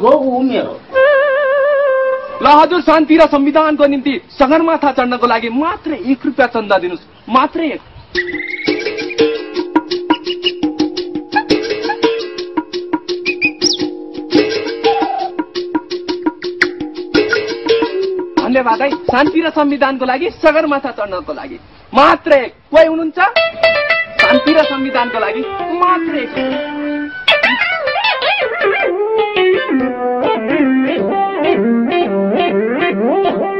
हो ऊ मेरो। ल हजुर शान्ति र संविधानको निम्ति सगरमाथा चढ्नको लागि मात्रै एक रुपियाँ चन्दा दिनुहोस्। मात्रै एक। धन्यवाद है। शान्ति र संविधानको लागि सगरमाथा चढ्नको लागि मात्रै एक। कोही हुनुहुन्छ? शान्ति र संविधानको लागि मात्रै